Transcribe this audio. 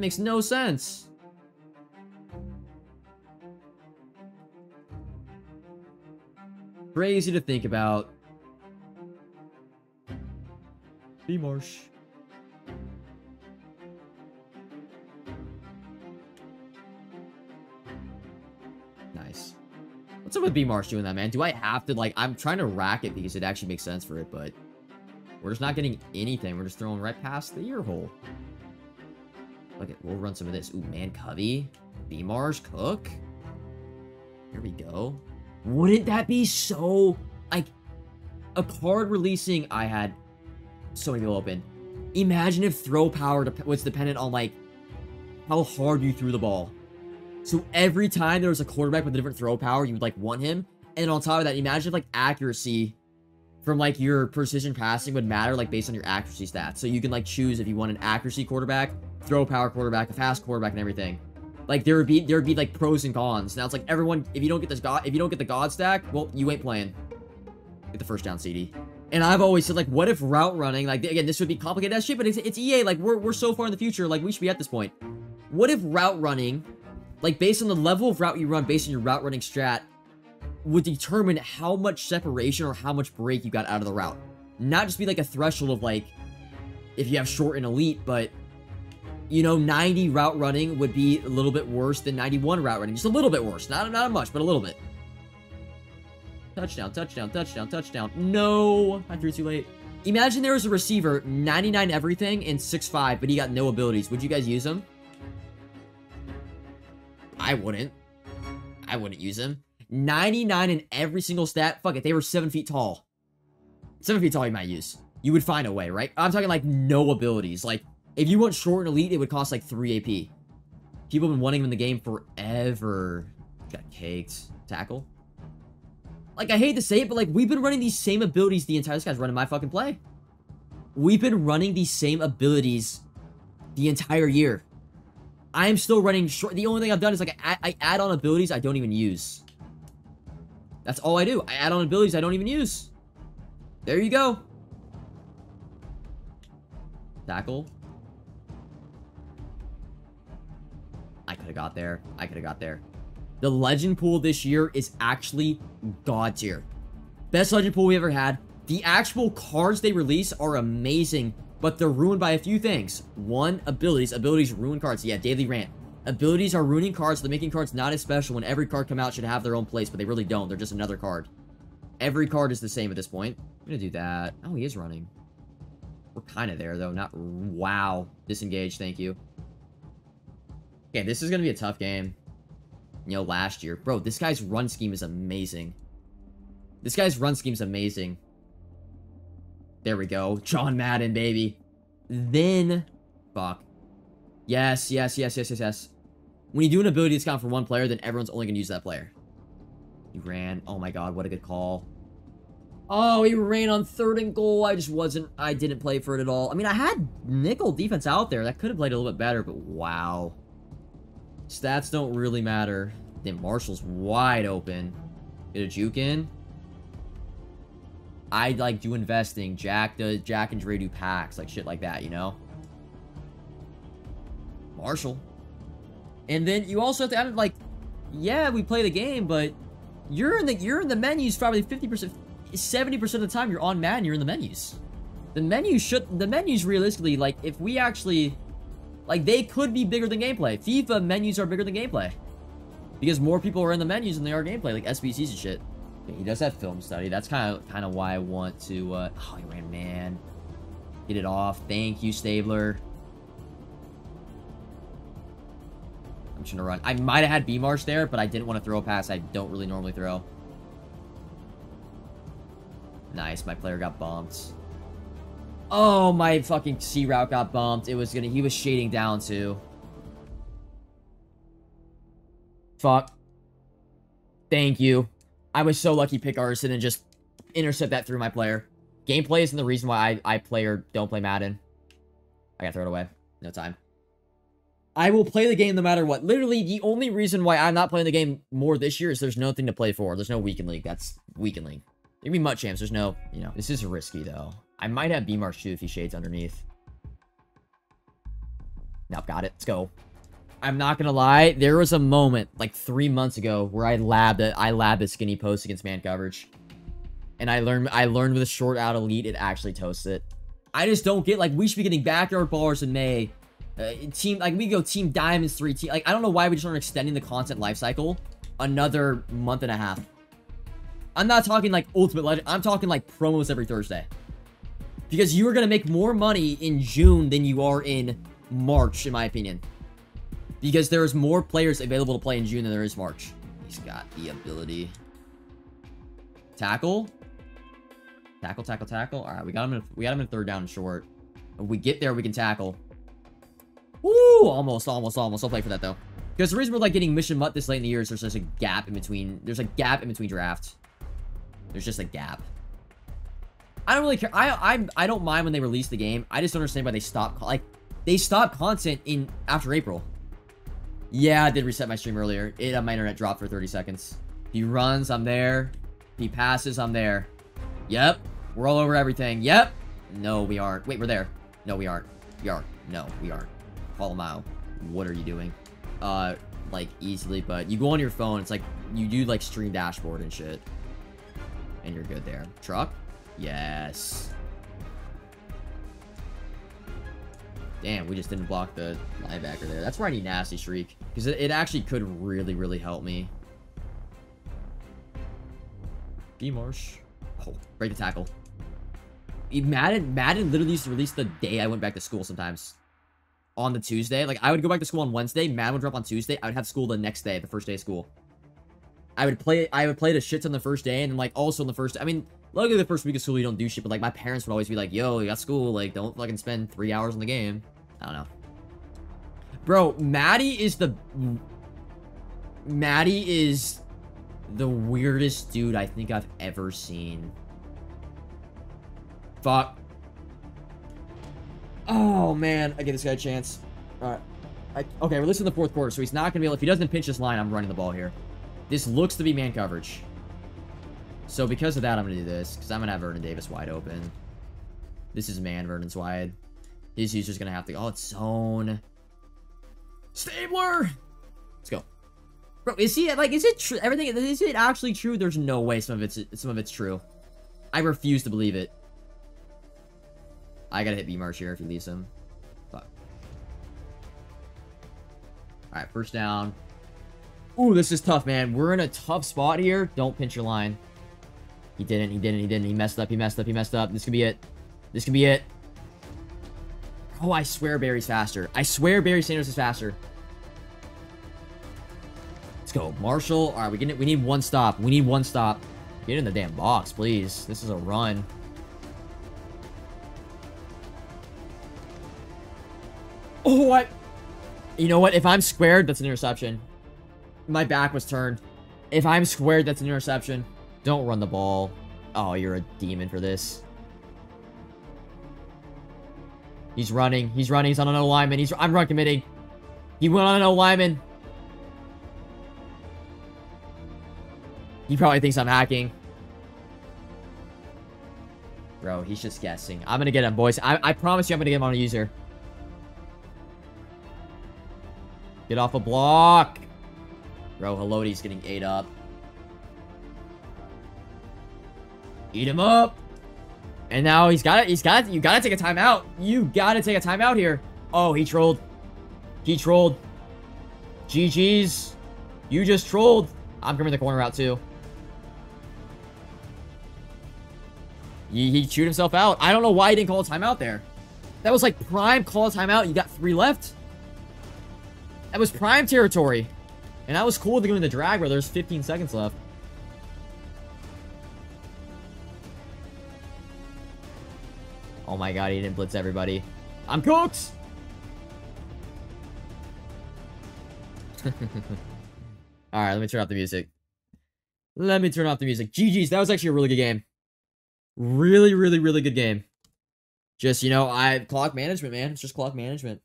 makes no sense. Crazy to think about. B Marsh. Nice. What's up with B Marsh doing that, man? Do I have to, like, I'm trying to rack it because it actually makes sense for it, but we're just not getting anything. We're just throwing right past the ear hole. Look we'll run some of this. Ooh, man, Covey, B Marsh, Cook. Here we go. Wouldn't that be so, like, a card releasing, I had so many people open. Imagine if throw power was dependent on, like, how hard you threw the ball. So every time there was a quarterback with a different throw power, you would, like, want him. And on top of that, imagine if, like, accuracy from, like, your precision passing would matter, like, based on your accuracy stats. So you can, like, choose if you want an accuracy quarterback, throw power quarterback, a fast quarterback, and everything. Like, there would be, there would be, like, pros and cons. Now, it's like, everyone, if you don't get this god, if you don't get the god stack, well, you ain't playing. Get the first down, CD. And I've always said, like, what if route running, like, again, this would be complicated as shit, but it's, it's EA, like, we're, we're so far in the future, like, we should be at this point. What if route running like, based on the level of route you run, based on your route running strat, would determine how much separation or how much break you got out of the route. Not just be like a threshold of like, if you have short and elite, but, you know, 90 route running would be a little bit worse than 91 route running. Just a little bit worse. Not, not much, but a little bit. Touchdown, touchdown, touchdown, touchdown. No, I threw too late. Imagine there was a receiver, 99 everything and 6'5", but he got no abilities. Would you guys use him? I wouldn't. I wouldn't use him. 99 in every single stat. Fuck it, they were 7 feet tall. 7 feet tall you might use. You would find a way, right? I'm talking like no abilities. Like, if you want short and elite, it would cost like 3 AP. People have been wanting him in the game forever. Got caked. Tackle. Like, I hate to say it, but like, we've been running these same abilities the entire... This guy's running my fucking play. We've been running these same abilities the entire year. I am still running short. The only thing I've done is like I, I add on abilities I don't even use. That's all I do. I add on abilities I don't even use. There you go. Tackle. I could have got there. I could have got there. The legend pool this year is actually god tier. Best legend pool we ever had. The actual cards they release are amazing but they're ruined by a few things. One, abilities. Abilities ruin cards. Yeah, daily rant. Abilities are ruining cards, so they're making cards not as special when every card come out should have their own place, but they really don't. They're just another card. Every card is the same at this point. I'm gonna do that. Oh, he is running. We're kind of there, though. Not... Wow. Disengage, thank you. Okay, this is gonna be a tough game. You know, last year. Bro, this guy's run scheme is amazing. This guy's run scheme is amazing. There we go. John Madden, baby. Then, fuck. Yes, yes, yes, yes, yes, yes. When you do an ability discount for one player, then everyone's only going to use that player. He ran. Oh my god, what a good call. Oh, he ran on third and goal. I just wasn't, I didn't play for it at all. I mean, I had nickel defense out there. That could have played a little bit better, but wow. Stats don't really matter. Then Marshall's wide open. Get a juke in. I like do investing. Jack does Jack and Dre do packs, like shit like that, you know? Marshall. And then you also have to add like, yeah, we play the game, but you're in the you're in the menus probably 50%, 70% of the time you're on Madden, you're in the menus. The menus should the menus realistically, like if we actually like they could be bigger than gameplay. FIFA menus are bigger than gameplay. Because more people are in the menus than they are gameplay, like SBCs and shit. He does have film study. That's kind of kind of why I want to. Uh, oh, he ran man. Get it off. Thank you, Stabler. I'm just gonna run. I might have had B Marsh there, but I didn't want to throw a pass I don't really normally throw. Nice. My player got bumped. Oh, my fucking C route got bumped. It was gonna. He was shading down too. Fuck. Thank you. I was so lucky pick Arson and just intercept that through my player. Gameplay isn't the reason why I, I play or don't play Madden. I gotta throw it away. No time. I will play the game no matter what. Literally, the only reason why I'm not playing the game more this year is there's nothing to play for. There's no weekend league. That's weekend league. Give me Champs. There's no, you know, this is risky though. I might have B Marsh too if he shades underneath. Nope, got it. Let's go. I'm not gonna lie, there was a moment like three months ago where I labbed it. I labbed a skinny post against man coverage, and I learned I learned with a short out elite it actually toasts it. I just don't get like we should be getting backyard bars in May. Uh, team like we go team diamonds three team like I don't know why we just aren't extending the content life cycle another month and a half. I'm not talking like ultimate legend. I'm talking like promos every Thursday. Because you are gonna make more money in June than you are in March, in my opinion. Because there's more players available to play in June than there is March. He's got the ability. Tackle. Tackle, tackle, tackle. All right, we got him. In, we got him in third down short. If we get there, we can tackle. Woo! Almost, almost, almost. I'll play for that though. Because the reason we're like getting mission mutt this late in the year is there's just a gap in between. There's a gap in between drafts. There's just a gap. I don't really care. I I I don't mind when they release the game. I just don't understand why they stop. Like they stop content in after April. Yeah, I did reset my stream earlier. It uh, my internet dropped for 30 seconds. He runs, I'm there. He passes, I'm there. Yep. We're all over everything. Yep. No, we aren't. Wait, we're there. No, we aren't. We are. No, we aren't. Follow out. What are you doing? Uh, like, easily, but you go on your phone, it's like, you do, like, stream dashboard and shit. And you're good there. Truck? Yes. Damn, we just didn't block the linebacker there. That's where I need Nasty Streak. Because it, it actually could really, really help me. B-Marsh. Oh, break the tackle. Madden, Madden literally used to release the day I went back to school sometimes. On the Tuesday. Like, I would go back to school on Wednesday. Madden would drop on Tuesday. I would have school the next day, the first day of school. I would play I would play the shits on the first day and like also on the first I mean luckily the first week of school you don't do shit but like my parents would always be like yo you got school like don't fucking spend three hours on the game I don't know bro Maddie is the Maddie is the weirdest dude I think I've ever seen fuck oh man I give this guy a chance all right okay we're listening to the fourth quarter so he's not gonna be able if he doesn't pinch this line I'm running the ball here this looks to be man coverage. So because of that, I'm going to do this. Because I'm going to have Vernon Davis wide open. This is man. Vernon's wide. He's, he's just going to have to... Oh, it's zone. Stabler! Let's go. Bro, is he... Like, is it true? Everything... Is it actually true? There's no way some of it's some of it's true. I refuse to believe it. I gotta hit B-Marsh here if he leaves him. Fuck. Alright, first down. Ooh, this is tough, man. We're in a tough spot here. Don't pinch your line. He didn't, he didn't, he didn't. He messed up, he messed up, he messed up. This could be it. This could be it. Oh, I swear Barry's faster. I swear Barry Sanders is faster. Let's go. Marshall. All right, we, get, it. we need one stop. We need one stop. Get in the damn box, please. This is a run. Oh, what? You know what? If I'm squared, that's an interception my back was turned. If I'm squared, that's an interception. Don't run the ball. Oh, you're a demon for this. He's running. He's running. He's on an O lineman. He's I'm run committing. He went on an O lineman. He probably thinks I'm hacking. Bro, he's just guessing. I'm gonna get him, boys. I, I promise you I'm gonna get him on a user. Get off a block. Bro, Haloti's getting ate up. Eat him up. And now he's got it. He's got it. You gotta take a timeout. You gotta take a timeout here. Oh, he trolled. He trolled. GG's. You just trolled. I'm coming the corner out too. He, he chewed himself out. I don't know why he didn't call a timeout there. That was like prime call a timeout. You got three left. That was prime territory. And that was cool to go the drag where there's 15 seconds left. Oh my god, he didn't blitz everybody. I'm cooked! Alright, let me turn off the music. Let me turn off the music. GG's, that was actually a really good game. Really, really, really good game. Just, you know, I clock management, man. It's just clock management.